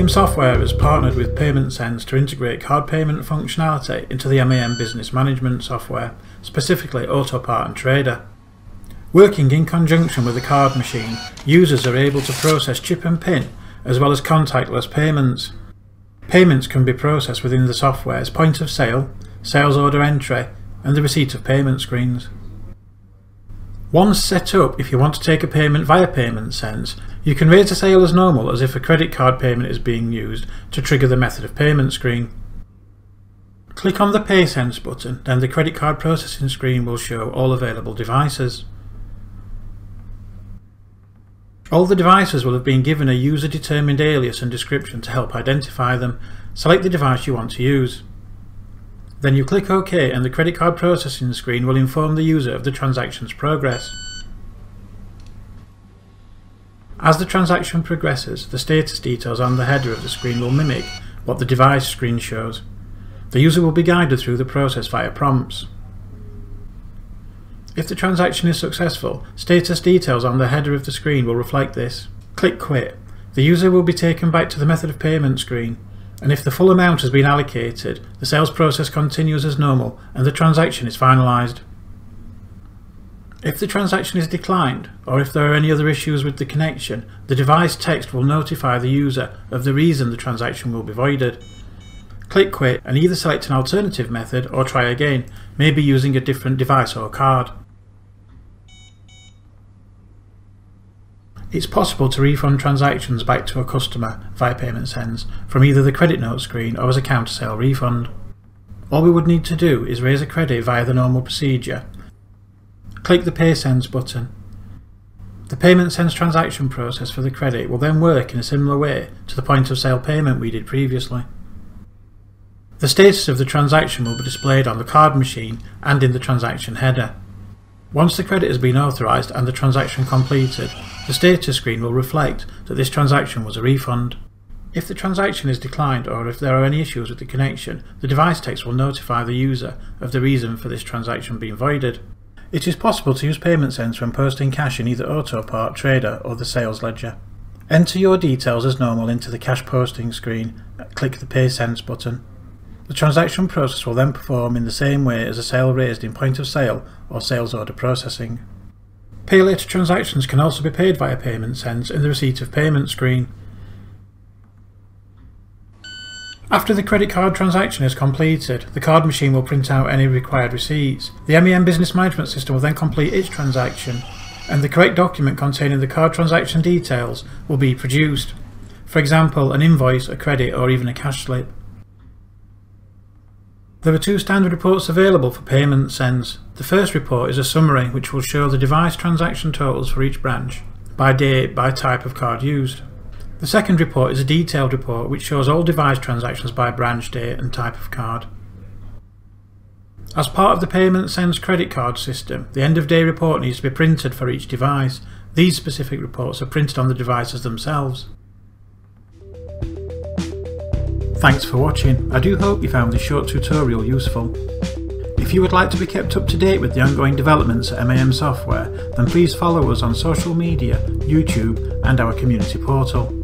MAM Software has partnered with PaymentSense to integrate card payment functionality into the MAM business management software, specifically Autopart and Trader. Working in conjunction with the card machine, users are able to process chip and PIN as well as contactless payments. Payments can be processed within the software's point of sale, sales order entry, and the receipt of payment screens. Once set up, if you want to take a payment via PaymentSense, you can raise a sale as normal as if a credit card payment is being used to trigger the method of payment screen. Click on the PaySense button, then the credit card processing screen will show all available devices. All the devices will have been given a user-determined alias and description to help identify them. Select the device you want to use. Then you click OK and the credit card processing screen will inform the user of the transaction's progress. As the transaction progresses, the status details on the header of the screen will mimic what the device screen shows. The user will be guided through the process via prompts. If the transaction is successful, status details on the header of the screen will reflect this. Click Quit. The user will be taken back to the method of payment screen, and if the full amount has been allocated, the sales process continues as normal and the transaction is finalised. If the transaction is declined, or if there are any other issues with the connection, the device text will notify the user of the reason the transaction will be voided. Click Quit and either select an alternative method or try again, maybe using a different device or card. It's possible to refund transactions back to a customer via PaymentSense from either the credit note screen or as a counter sale refund. All we would need to do is raise a credit via the normal procedure. Click the PaySense button. The PaymentSense transaction process for the credit will then work in a similar way to the point of sale payment we did previously. The status of the transaction will be displayed on the card machine and in the transaction header. Once the credit has been authorised and the transaction completed, the status screen will reflect that this transaction was a refund. If the transaction is declined or if there are any issues with the connection, the device text will notify the user of the reason for this transaction being voided. It is possible to use PaymentSense when posting cash in either Autopart, Trader or the sales ledger. Enter your details as normal into the cash posting screen, click the PaySense button. The transaction process will then perform in the same way as a sale raised in point of sale or sales order processing. Pay later transactions can also be paid via PaymentSense in the receipt of payment screen. After the credit card transaction is completed, the card machine will print out any required receipts. The MAM Business Management System will then complete its transaction, and the correct document containing the card transaction details will be produced. For example, an invoice, a credit, or even a cash slip. There are two standard reports available for PaymentSense. The first report is a summary which will show the device transaction totals for each branch, by date, by type of card used. The second report is a detailed report which shows all device transactions by branch date and type of card. As part of the PaymentSense credit card system, the end of day report needs to be printed for each device. These specific reports are printed on the devices themselves. Thanks for watching. I do hope you found this short tutorial useful. If you would like to be kept up to date with the ongoing developments at MAM Software, then please follow us on social media, YouTube and our community portal.